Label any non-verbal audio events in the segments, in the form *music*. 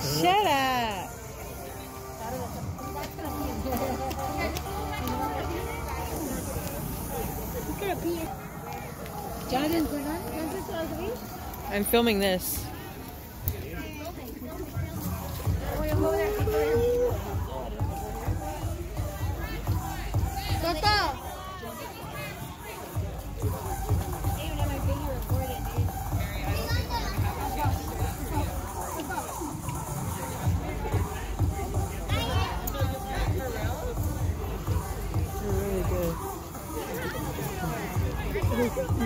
Shut up. I'm filming this. Toto!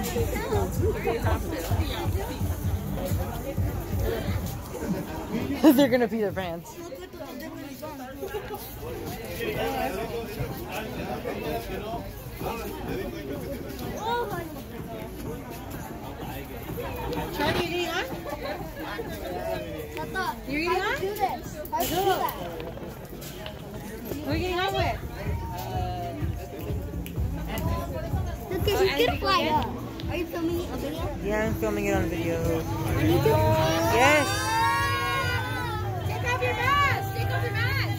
*laughs* They're gonna be their fans. Charlie, you getting on? You're getting on? Do this. I do that. Who are you getting on with? Look, he's gonna fly up. Are you filming a video? Yeah, I'm filming it on video. Need to. Yes. Your! Take off your mask!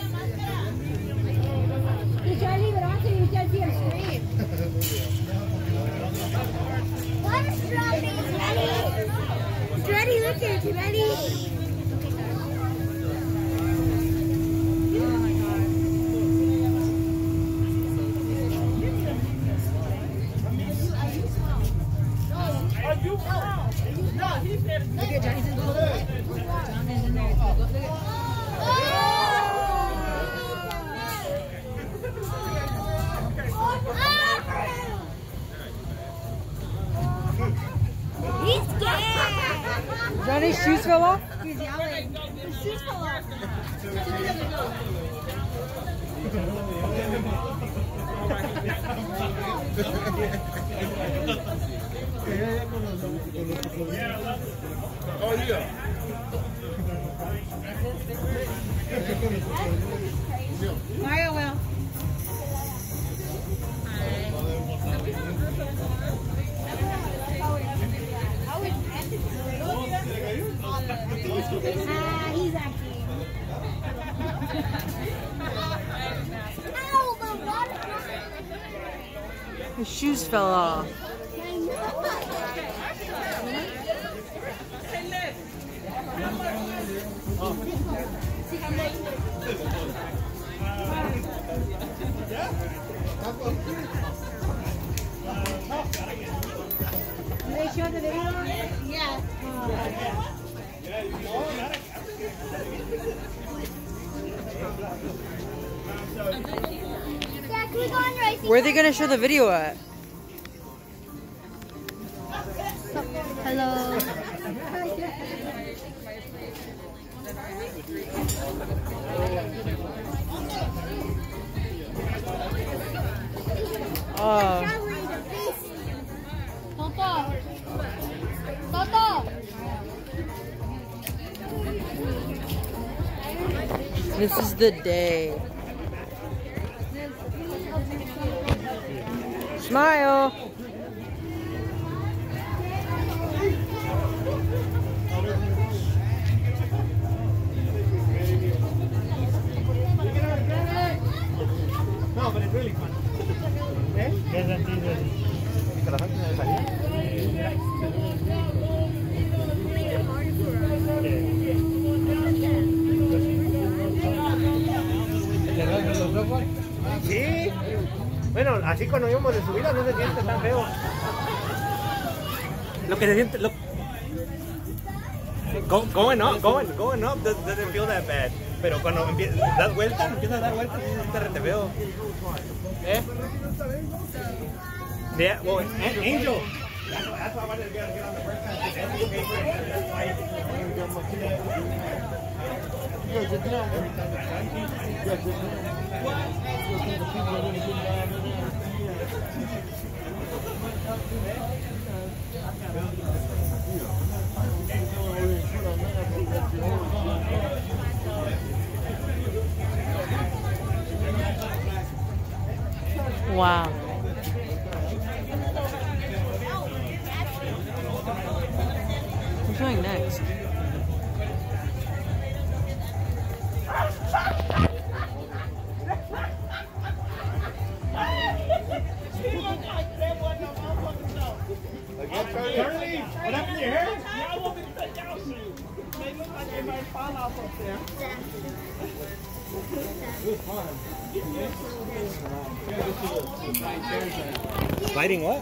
You try to leave it on so you can't see him scream. What is ready? It's ready. It's ready. Look at it. It's ready. He's scared. Johnny's shoes fell off? He's yelling. His shoes fell off. oh yeah. Mario will. His shoes fell off. Where are they gonna show the video at? Hello. Oh, Toto. Toto. this is the day. Smile. Así cuando íbamos de subida no se siente tan feo. Lo que se siente... Lo... Go, going up, going, going doesn't, feel that bad. Pero cuando das vueltas, empiezas a dar vueltas rete feo. ¿Eh? Yeah, well, An- Angel. On Wow. What's going next? Lighting what?